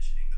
mentioning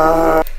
Uh...